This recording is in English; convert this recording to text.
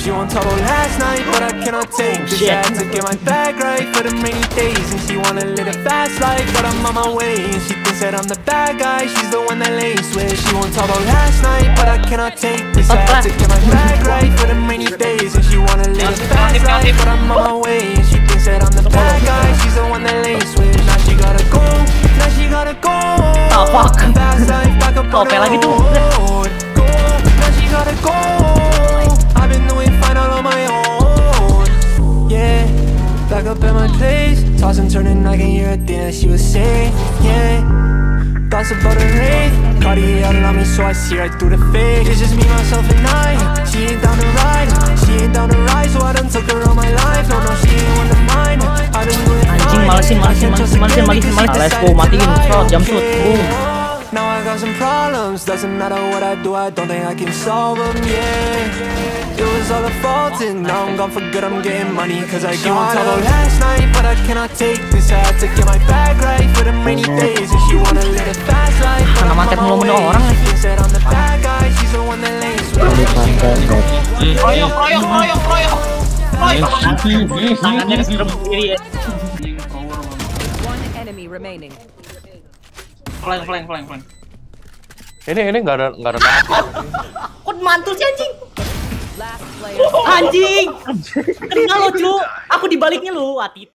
She won't total last night, but I cannot take this. I had to get my bag right for the rainy days. And she wanna live a fast life, but I'm on my way. And she thinks that I'm the bad guy, she's the one that lays with. She won't total last night, but I cannot take this. I had to get my bag right for the rainy days. And she wanna live a fast life, but I'm on my way. And she thinks that I'm the bad guy, she's the one that lays with. Now she gotta go, now she gotta go. Oh, fuck. Fast life, back up on the lagi tuh. Back up at my place, toss and turning. I can hear a that she was saying. Yeah, thoughts about a wraith. Cartier all on me, so I see right through the fake. It's just me, myself, and I. She ain't down to ride, she ain't down to ride, so I done took her all my life. No, no, she ain't one of mine. I've been doing Anjing, malesin, I malesin, malesin, malesin, malesin. she Let's go, matiin. Shot, jump shoot. Boom. Now I got some problems, doesn't matter what I do, I don't think I can solve them, yeah All a fault and now I'm gone for good, I'm getting money Cause I got her last night, but I cannot take this I had to get my bag right for the rainy days And she wanna live a fast life, but I'm on my way orang She thinks that I'm the bad guy, she's the one that lays. Tangannya keserem kiri ya. One enemy remaining. Flank, flank, flank, flank. Ini ini nggak ada nggak ada. Kok mantul sih anjing? Anjing. Kenal lo, cu. Aku dibaliknya lu, Ati.